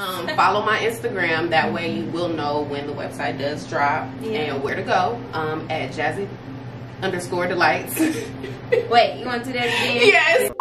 Um, follow my Instagram. That way you will know when the website does drop Yeah. and where to go. Um, at Jazzi underscore delights. Wait, you want to do that again? yes.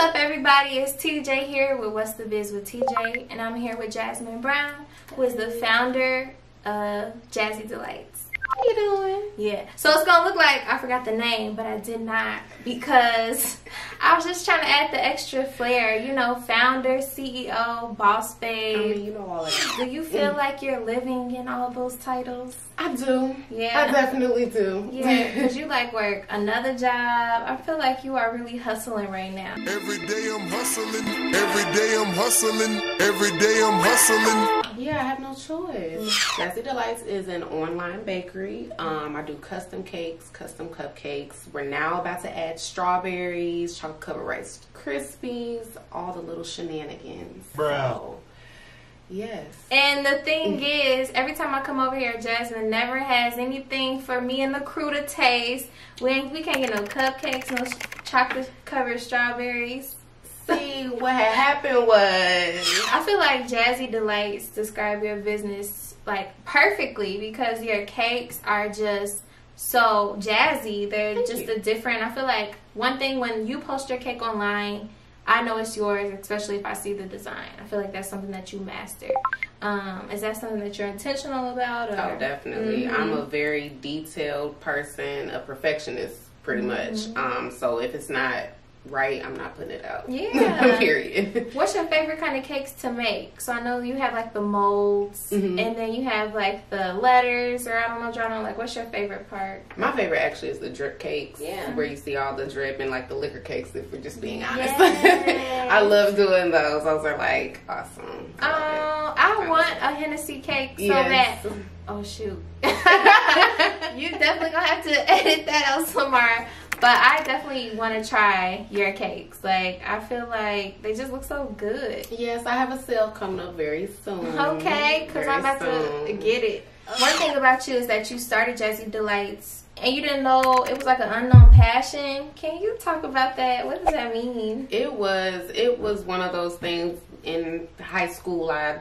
What's up, everybody? It's TJ here with What's the Biz with TJ, and I'm here with Jasmine Brown, who is the founder of Jazzi Delights. How you doing? Yeah. So it's gonna look like I forgot the name, but I did not because I was just trying to add the extra flair. You know, founder, CEO, boss babe. I mean, you know all of that. Do you feel mm. like you're living in all those titles? I do. Yeah. I definitely do. Yeah, because you like work another job. I feel like you are really hustling right now. Every day I'm hustling. Every day I'm hustling. Every day I'm hustling. Yeah, I have no choice. Jazzi Delights is an online bakery. Um, I do custom cakes, custom cupcakes. We're now about to add strawberries, chocolate covered rice krispies, all the little shenanigans. So, yes. And the thing is, every time I come over here, Jasmine never has anything for me and the crew to taste. We ain't, we can't get no cupcakes, no chocolate covered strawberries. See, what had happened was I feel like Jazzi Delights describe your business like perfectly because your cakes are just so jazzy. They're Thank just you. a different. I feel like one thing when you post your cake online, I know it's yours, especially if I see the design. I feel like that's something that you master. Um, is that something that you're intentional about? Or? Oh, definitely. Mhm. I'm a very detailed person, a perfectionist, pretty much. Um, so if it's not right, I'm not putting it out. Yeah. Period. What's your favorite kind of cakes to make? So I know you have like the molds, Mhm. and then you have like the letters, or I don't know, John. Like, what's your favorite part? My favorite actually is the drip cakes. Yeah. Where you see all the drip and like the liquor cakes, if we're just being honest. Yes. I love doing those. Those are like awesome. Oh, I want a Hennessy cake so Yes. bad. Oh shoot! you definitely gonna have to edit that out somewhere. But I definitely want to try your cakes. Like I feel like they just look so good. Yes, I have a sale coming up very soon. Okay, because I'm about to get it. One thing about you is that you started Jazzi Delights and you didn't know it was like an unknown passion. Can you talk about that? What does that mean? It was it was one of those things in high school I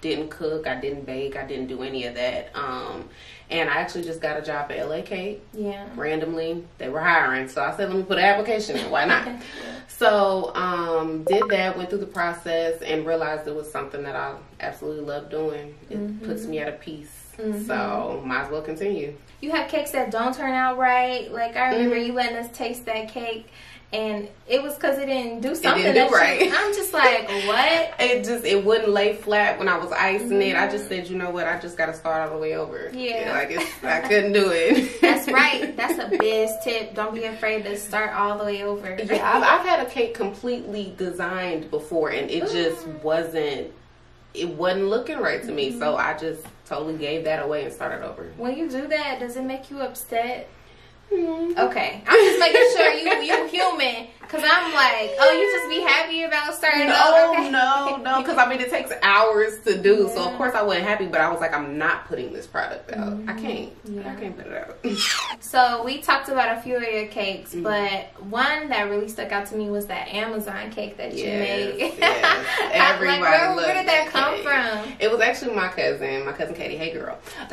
didn't cook, I didn't bake, I didn't do any of that. Um and I actually just got a job at LA Cake Yeah. randomly. They were hiring. So I said let me put an application in. Why not? So um did that, went through the process and realized it was something that I absolutely love doing. It puts me at a peace. So might as well continue. You have cakes that don't turn out right. Like I remember Mhm. you letting us taste that cake, and it was because it didn't do something didn't do right. I'm just like, what? it just it wouldn't lay flat when I was icing it. I just said, you know what, I just got to start all the way over. Yeah. like it's, I couldn't do it. That's right. That's a biz tip. Don't be afraid to start all the way over. yeah, I've, I've had a cake completely designed before, and it just wasn't. It wasn't looking right to me, so I just totally gave that away and started over. When you do that, does it make you upset? Hmm. Okay, I'm just making sure you you human, cause I'm like, oh, you just be happy about starting No, over. no, no, because I mean it takes hours to do. So of course I wasn't happy, but I was like, I'm not putting this product out. I can't. Yeah. I can't put it out. So we talked about a few of your cakes, Mm-hmm. but one that really stuck out to me was that Amazon cake that you Yes, made. yes. Everybody like, where, where did that that come cake. from? It was actually my cousin, my cousin Katie. Hey, girl. What's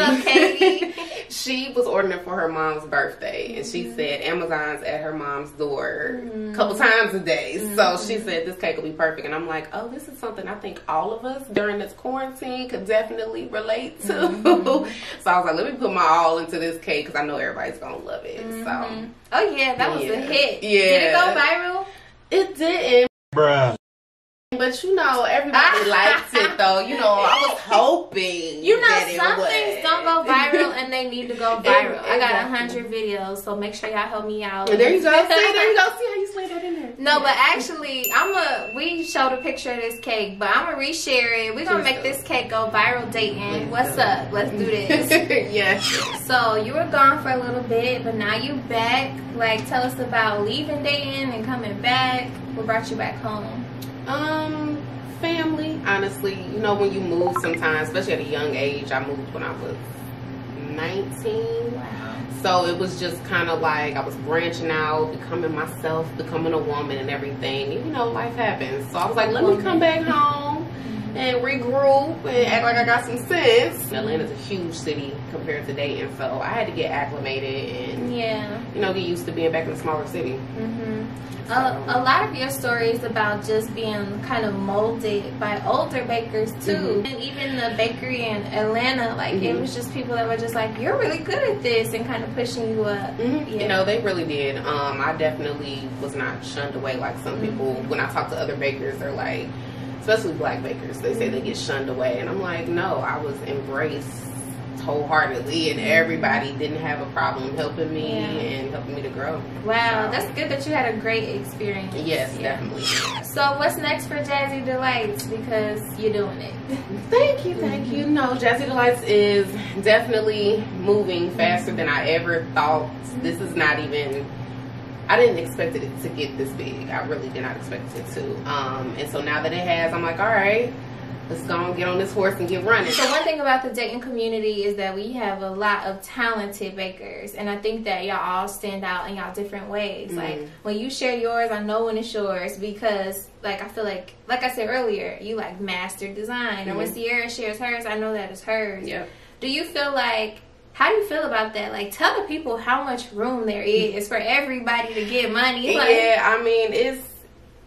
up, Katie? she was ordering for her mom's birthday, and Mm-hmm. she said Amazon's at her mom's door a couple times a day. So Mm-hmm. she said this cake will be perfect, and I'm like, oh, this is something I think all of us during this quarantine could definitely relate to. Mm-hmm. so I was like, let me put my all into this cake because I know everybody's gonna love it. So Oh yeah, that was a hit. Yeah. Did it go viral? it didn't. Bruh. But you know, everybody likes it though. You know, I was hoping. You know, some would. things don't go viral and they need to go viral. I got a hundred videos, so make sure y'all help me out. And there you go. See, there you go. See how you slid that in there. No, but actually, I'm a. We showed a picture of this cake, but I'm gonna reshare it. We're gonna make this cake go viral Dayton. Please What's up? Let's do this. yes. so you were gone for a little bit, but now you back. Like, tell us about leaving Dayton and coming back. What brought you back home? Um, family. Honestly, you know when you move sometimes, especially at a young age. I moved when I was 19. Wow. So it was just kind of like I was branching out, becoming myself, becoming a woman and everything. You know, life happens. So I was like, let me come back home and regroup and act like I got some sense. Atlanta's a huge city compared to Dayton, so I had to get acclimated and, Yeah. You know, get used to being back in a smaller city. hmm A, a lot of your stories about just being kind of molded by older bakers too, Mhm. and even the bakery in Atlanta, like it Mhm. was just people that were just like, "You're really good at this," and kind of pushing you up. Mhm. Yeah. You know, they really did. Um, I definitely was not shunned away like some Mm-hmm. people. When I talk to other bakers, they're like, especially black bakers, they say they get shunned away, and I'm like, no, I was embraced wholeheartedly, and everybody didn't have a problem helping me Mm-hmm. Yeah. and helping me to grow. Wow, So, that's good that you had a great experience. yes, Yeah. definitely. So what's next for Jazzi Delights? Because you're doing it. Thank you, thank you. Mm-hmm. No, Jazzi Delights is definitely moving faster than I ever thought. This is not even. I didn't expect it to get this big. I really did not expect it to. Um, and so now that it has, I'm like, all right, let's go and get on this horse and get running. So one thing about the Dayton community is that we have a lot of talented bakers, and I think that y'all all stand out in y'all different ways. Like Mhm. when you share yours, I know when it's yours because, like, I feel like, like I said earlier, you like master design, And when Mhm. Sierra shares hers, I know that it's hers. Yep. Do you feel like? How do you feel about that? Like, tell the people how much room there is for everybody to get money. Like, yeah, I mean, it's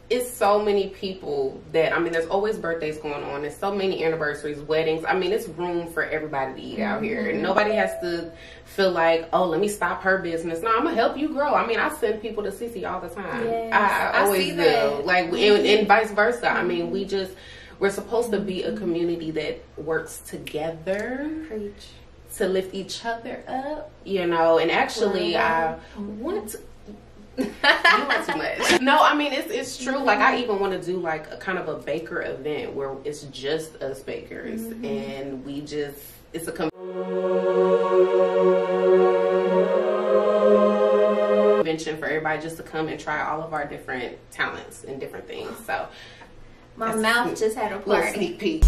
it's so many people that I mean, there's always birthdays going on. There's so many anniversaries, weddings. I mean, it's room for everybody to eat out here, and nobody has to feel like, oh, let me stop her business. No, I'm gonna help you grow. I mean, I send people to Cece all the time. Yes, I, I always do. Like, and, and mm-hmm. vice versa. I mean, we mm-hmm. just we're supposed to be a community that works together preach. to lift each other up, you know. And actually, I want to. Too much. No, I mean it's it's true. Like I even want to do like a kind of a baker event where it's just us bakers mm-hmm. and we just it's a convention for everybody just to come and try all of our different talents and different things. So My mouth just had a little party. sneak peek.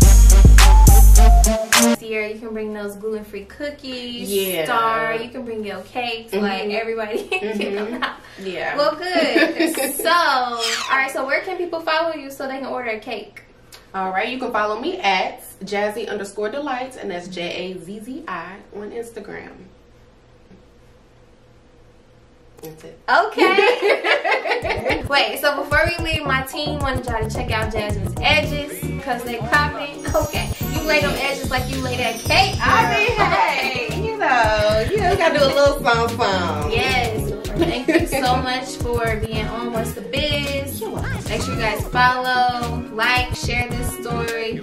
Sierra, you can bring those gluten free cookies. Yeah. Star, you can bring your cakes. Like Mhm. everybody can get them Mhm. out. Yeah. Well, good. so, all right. So, where can people follow you so they can order a cake? All right, you can follow me at Jazzi underscore delights, and that's J A Z Z I on Instagram. That's it. Okay. Wait. So before we leave, my team wanted y'all to check out Jasmine's edges because they popping. Okay. You lay them edges like you lay that cake. I mean, hey, you know, you know, gotta do a little something, something. Yes. Thank you so much for being on What's the Biz. Make sure you guys follow, like, share this story.